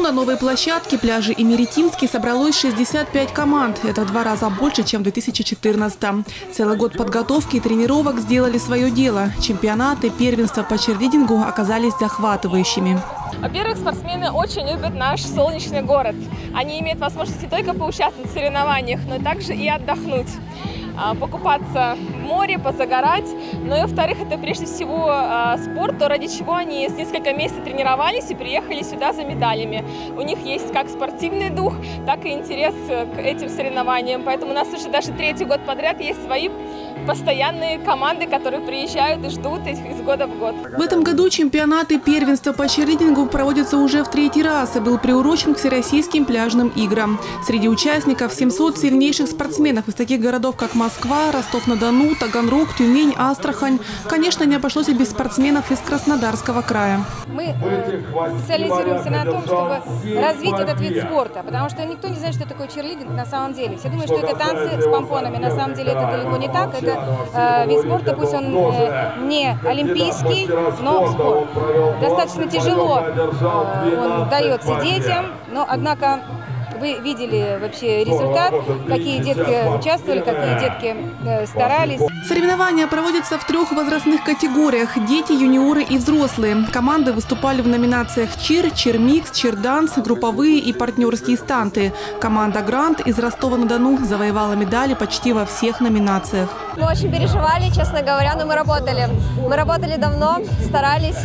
на новой площадке пляжи Имеретинский собралось 65 команд. Это два раза больше, чем в 2014 Целый год подготовки и тренировок сделали свое дело. Чемпионаты, первенства по черлидингу оказались захватывающими. Во-первых, спортсмены очень любят наш солнечный город. Они имеют возможность не только поучаствовать в соревнованиях, но также и отдохнуть а, покупаться море, позагорать. Но и, во-вторых, это прежде всего а, спорт, то ради чего они с несколько месяцев тренировались и приехали сюда за медалями. У них есть как спортивный дух, так и интерес к этим соревнованиям. Поэтому у нас уже даже третий год подряд есть свои постоянные команды, которые приезжают и ждут их из года в год. В этом году чемпионаты первенства по черлидингу проводятся уже в третий раз и был приурочен к Всероссийским пляжным играм. Среди участников 700 сильнейших спортсменов из таких городов, как Москва, Ростов-на-Дону, Таганрог, Тюмень, Астрахань. Конечно, не обошлось и без спортсменов из Краснодарского края. Мы э, специализируемся на том, чтобы развить этот вид спорта, потому что никто не знает, что такое черлидинг на самом деле. Все думают, что это танцы с помпонами. На самом деле это далеко не так. Это э, вид спорта, пусть он э, не олимпийский, но спорт. Достаточно тяжело э, он дается детям, но однако вы видели вообще результат, какие детки участвовали, какие детки э, старались. Соревнования проводятся в трех возрастных категориях – дети, юниоры и взрослые. Команды выступали в номинациях чир, чирмикс, чирданс, групповые и партнерские станты. Команда «Грант» из Ростова-на-Дону завоевала медали почти во всех номинациях. Мы очень переживали, честно говоря, но мы работали. Мы работали давно, старались.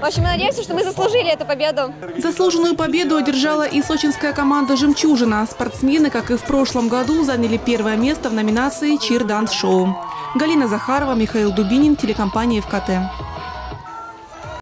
В общем, мы надеемся, что мы заслужили эту победу. Заслуженную победу одержала и сочинская команда «Жемчужина». Спортсмены, как и в прошлом году, заняли первое место в номинации «Чир Данс Шоу». Галина Захарова, Михаил Дубинин, телекомпания ФКТ.